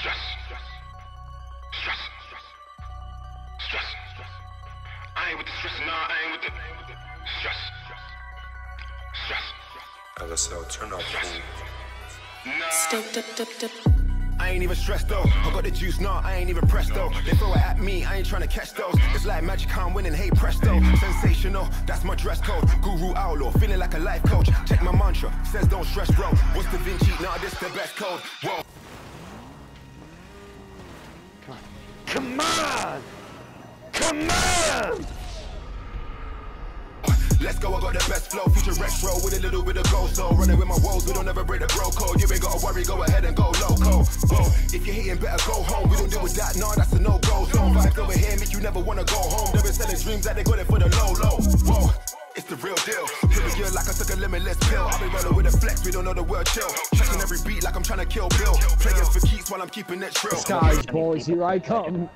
Stress. Stress. Stress. Stress. Stress. I ain't with the stress, nah, I ain't with the stress. Stress. LSL, turn up. fool. Nah. Stoked up, dip, dip. I ain't even stressed though. I got the juice, nah, I ain't even pressed though. They throw it at me, I ain't trying to catch those. It's like magic, I'm winning, hey presto. Sensational, that's my dress code. Guru outlaw, feeling like a life coach. Check my mantra, says don't stress, bro. What's Da Vinci? Nah, this the best code. Whoa. Come on! Come on! Let's go, I got the best flow, future retro with a little bit of gold soul. Running with my woes, we don't ever break the bro code. You ain't gotta worry, go ahead and go loco. Whoa, if you're hating, better go home. We don't deal with that, nah, that's a no go zone. Vibes over here make you never wanna go home. They've selling dreams that they got it for the low low. Whoa. It's the real deal. Feel the year like I took a limitless pill. I've been rolling with a flex, we don't know the word chill. Checking trying to kill Bill. For keeps while I'm keeping it trill. Guys, boys, here I come.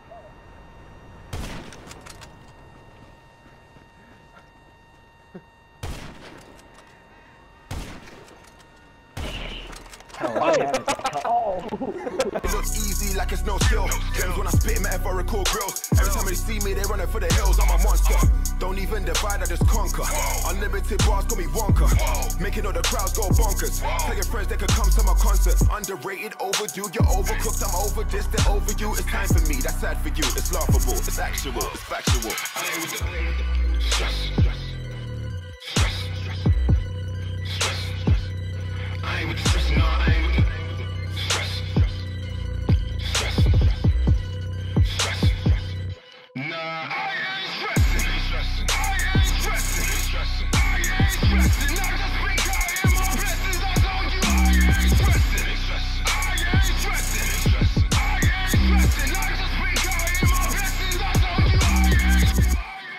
Easy like it's no skill. Gems when I spit metaphorical grills. Every time they see me, they running for the hills. I'm a monster. Don't even divide, I just conquer. Unlimited bars call me Wonka. Making all the crowds go bonkers. Tell your friends they could come to my concert. Underrated, overdue, you're overcooked. I'm over this, they're over you. It's time for me, that's sad for you. It's laughable, it's actual, it's factual.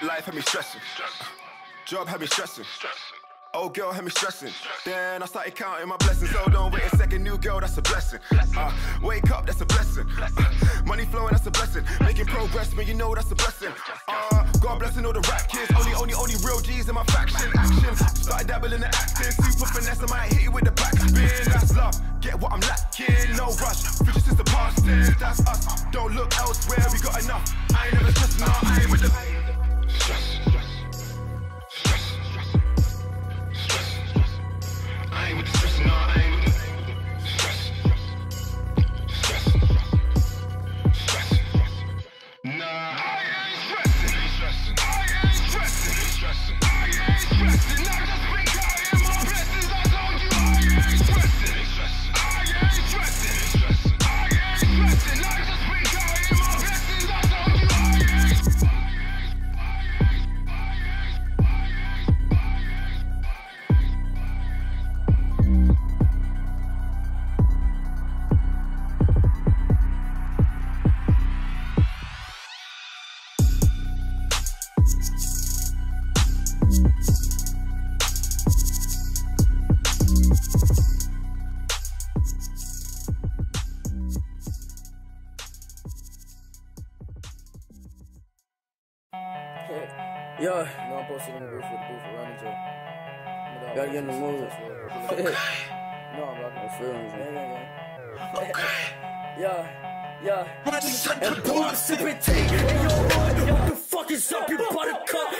Life had me stressing. Job had me stressing. Old girl had me stressing. Then I started counting my blessings. So don't wait a second, new girl, that's a blessing. Uh, wake up, that's a blessing. Uh, money flowing, that's a blessing. Making progress, man, you know that's a blessing. Uh, God blessing all the rap kids. Only, only, only real G's in my faction. Action. Started dabbling in acting. Super finesse, I might hit you with the backspin. That's love. Get what I'm lacking. No rush. Future since the past tense. That's us. Don't look elsewhere. We got enough. I ain't never stressing. No, I ain't with the. Yeah. No, I'm posted in the booth with the booth for running to. Gotta get in the mood. no, I'm rocking the feelings. Yeah, yeah. And boom, sipping tea in your hood. What the fuck is up, you buttercup?